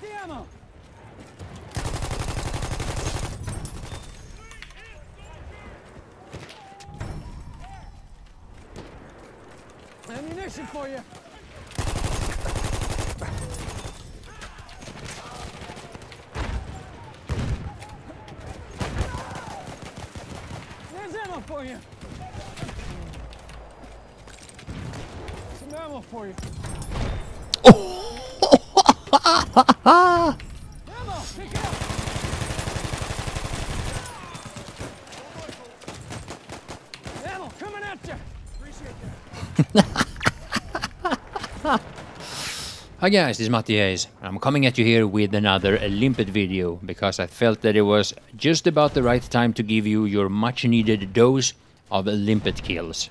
Take the ammo! Ammunition for you! There's for you! Some ammo for you. Hi guys, this is MattiAce. I'm coming at you here with another Limpet video because I felt that it was just about the right time to give you your much needed dose of Limpet kills.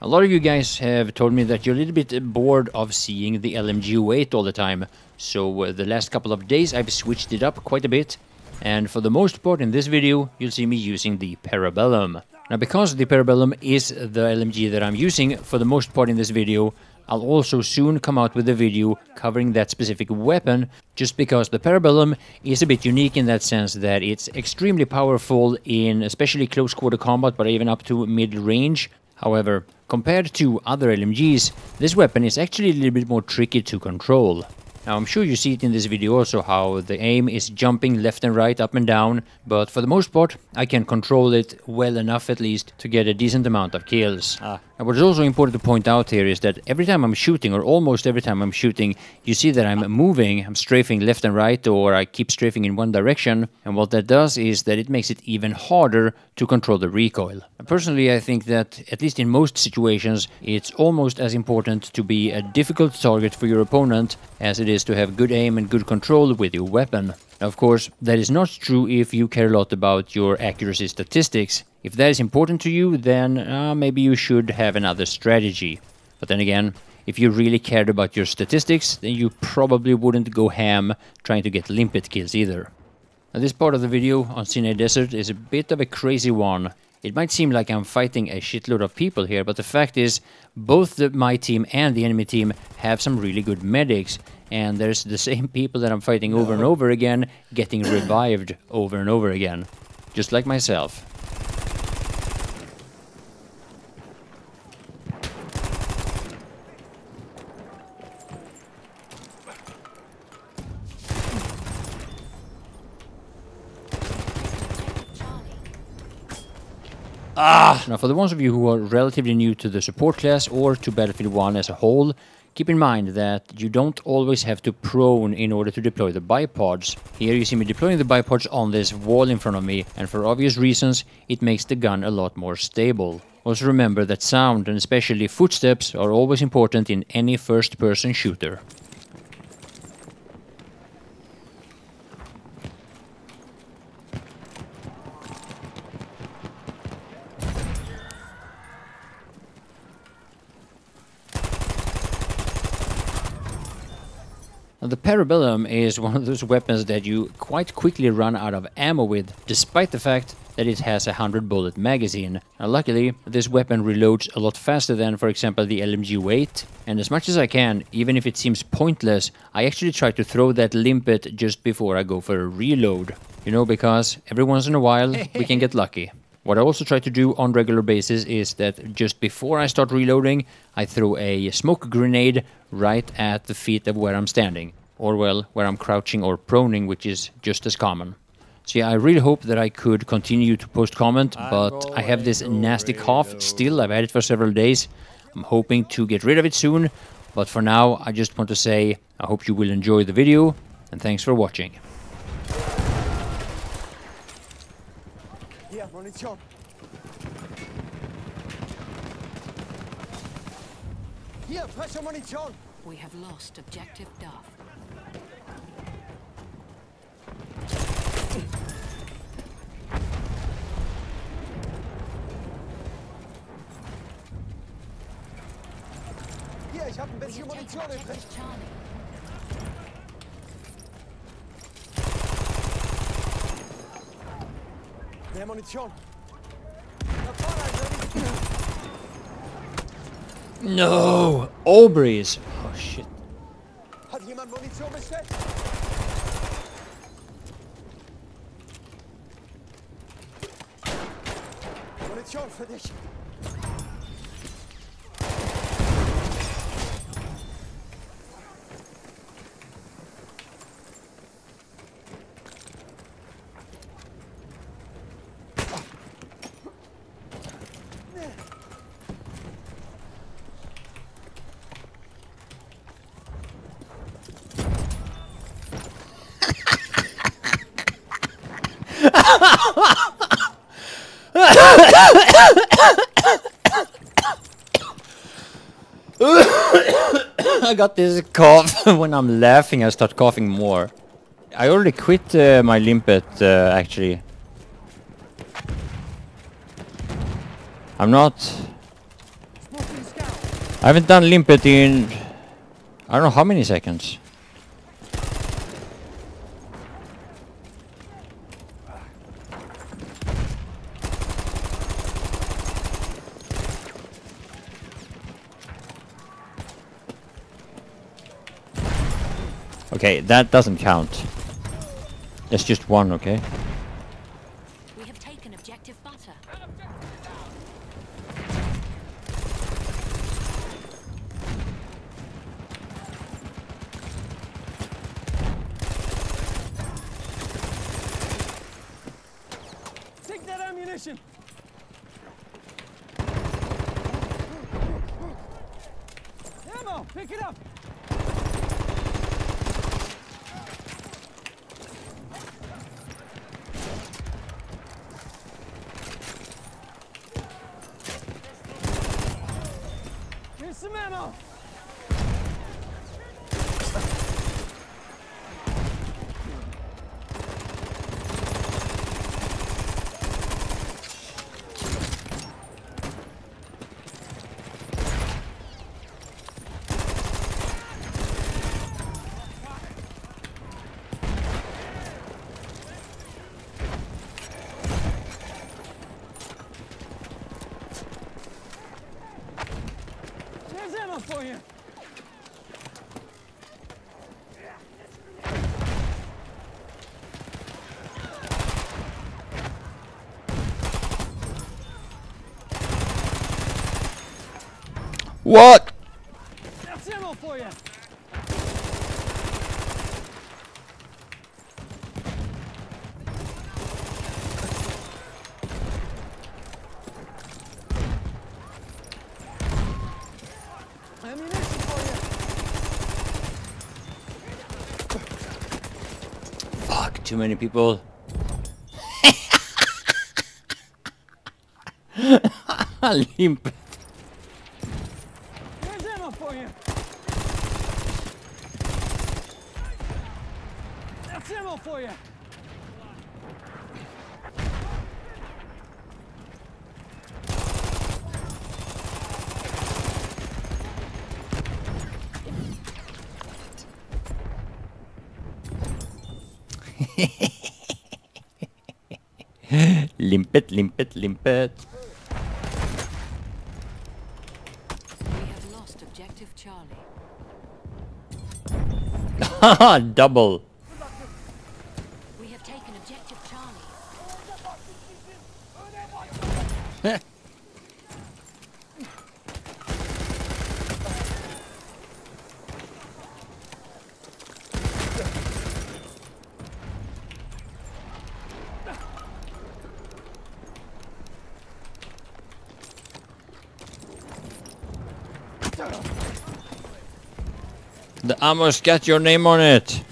A lot of you guys have told me that you're a little bit bored of seeing the LMG weight all the time, so uh, the last couple of days I've switched it up quite a bit, and for the most part in this video you'll see me using the Parabellum. Now because the Parabellum is the LMG that I'm using for the most part in this video, I'll also soon come out with a video covering that specific weapon, just because the Parabellum is a bit unique in that sense that it's extremely powerful in especially close quarter combat, but even up to mid-range. However, compared to other LMGs, this weapon is actually a little bit more tricky to control. Now I'm sure you see it in this video also how the aim is jumping left and right, up and down, but for the most part I can control it well enough at least to get a decent amount of kills. Ah. And what is also important to point out here is that every time I'm shooting, or almost every time I'm shooting, you see that I'm moving, I'm strafing left and right, or I keep strafing in one direction, and what that does is that it makes it even harder to control the recoil. Personally, I think that, at least in most situations, it's almost as important to be a difficult target for your opponent as it is to have good aim and good control with your weapon. Of course, that is not true if you care a lot about your accuracy statistics. If that is important to you, then uh, maybe you should have another strategy. But then again, if you really cared about your statistics, then you probably wouldn't go ham trying to get limpet kills either. Now, this part of the video on Sinai Desert is a bit of a crazy one. It might seem like I'm fighting a shitload of people here, but the fact is, both the, my team and the enemy team have some really good medics, and there's the same people that I'm fighting over and over again getting revived over and over again. Just like myself. Ah. Now, for the ones of you who are relatively new to the support class or to Battlefield 1 as a whole, keep in mind that you don't always have to prone in order to deploy the bipods. Here you see me deploying the bipods on this wall in front of me, and for obvious reasons, it makes the gun a lot more stable. Also remember that sound and especially footsteps are always important in any first-person shooter. Now, the Parabellum is one of those weapons that you quite quickly run out of ammo with, despite the fact that it has a 100 bullet magazine. Now, luckily, this weapon reloads a lot faster than, for example, the LMG-8, and as much as I can, even if it seems pointless, I actually try to throw that limpet just before I go for a reload. You know, because every once in a while, we can get lucky. What I also try to do on regular basis is that just before I start reloading, I throw a smoke grenade right at the feet of where I'm standing. Or well, where I'm crouching or proning, which is just as common. So yeah, I really hope that I could continue to post comment, but I have this nasty cough still. I've had it for several days. I'm hoping to get rid of it soon, but for now, I just want to say I hope you will enjoy the video, and thanks for watching. Hier, Munition. Hier, frische Munition. We have lost objective Duff. Hier, ich habe ein bisschen have Munition objective Charlie. Munition. No, Aubrey's. Oh shit. Hat jemand Munition bestellt? Munition für dich. I got this cough. when I'm laughing, I start coughing more. I already quit uh, my limpet, uh, actually. I'm not... I haven't done limpet in... I don't know how many seconds. Okay, that doesn't count. That's just one, okay? We have taken objective butter. Take that ammunition. Ammo, pick it up. Here's some ammo. There's for you. What? That's ammo for you. Ammunition for you. Fuck, too many people. There's ammo for you. That's ammo for you. Limpet, limpet, limpet. We have lost objective Charlie. Double. We have taken objective Charlie. The ammo's got your name on it.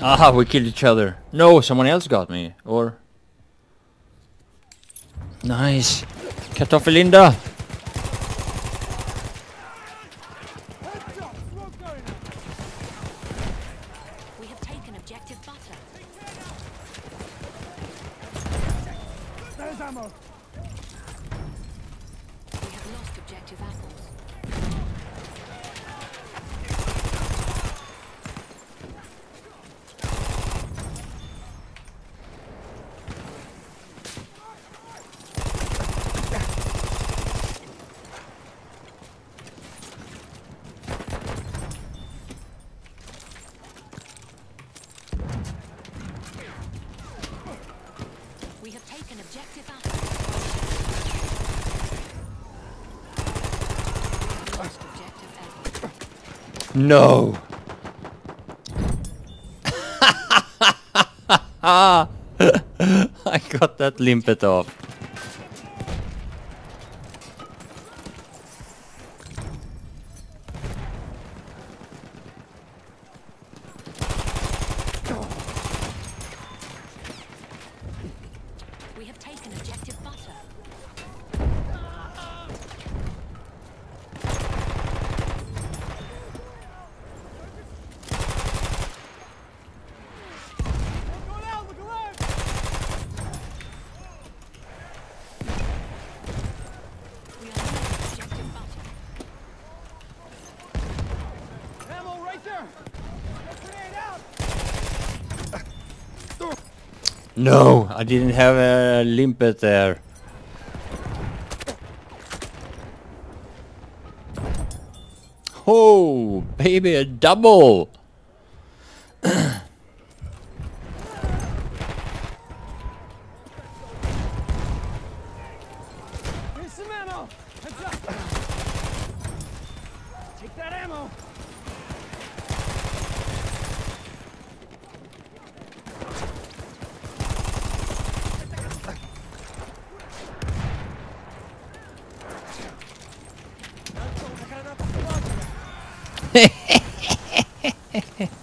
Aha, we killed each other. No, someone else got me. Or... Nice. Kartoffelinda. No. I got that limpet off. We have taken objective butter. Go down, look alive! We are losing objective butter. Ammo right there! Grenade out! No, I didn't have a limpet there. Oh, baby, a double! There,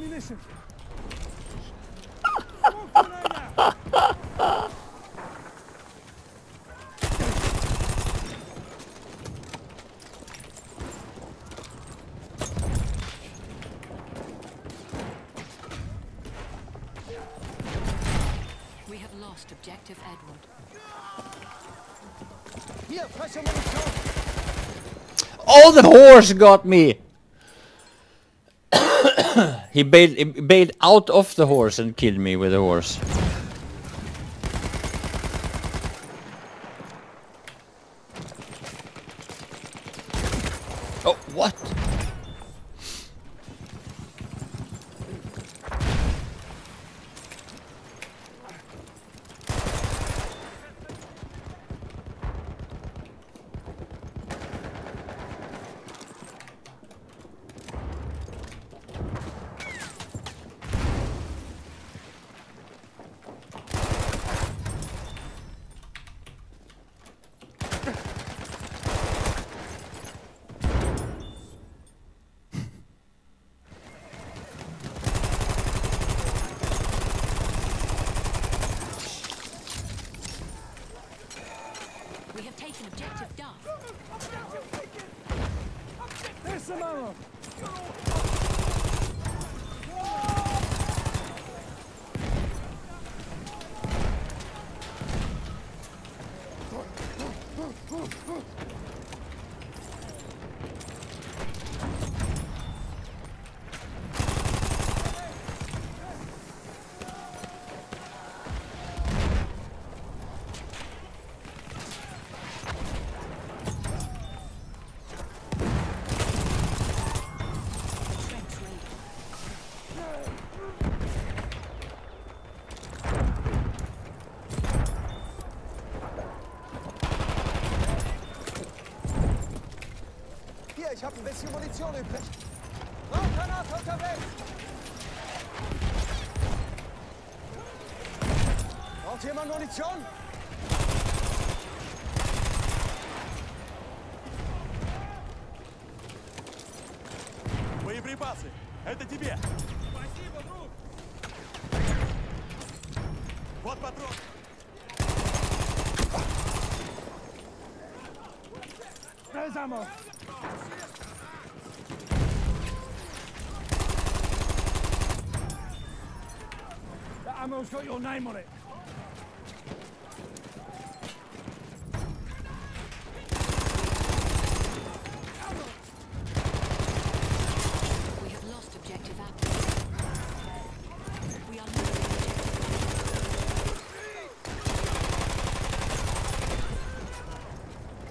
Ammunition! Smoke grenade out! We have lost objective Edward. Hier, frische Munition! Oh, the horse got me! He bailed, he bailed out of the horse and killed me with the horse. Oh, what? We have taken objective Duff. There's some ammo! Ich habe ein bisschen Munition übrig. Rauchgranate unterwegs! Braucht jemand Munition? Боеприпасы! Это тебе! Спасибо, друг! Вот патрон! There's Phone's got your name on it.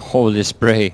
Holy spray.